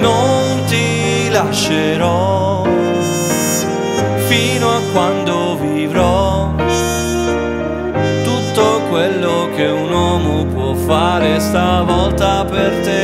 non ti lascerò fino a quando vivrò. Tutto quello che un uomo può fare stavolta per te.